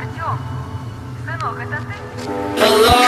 Артем, сынок, это ты? Hello.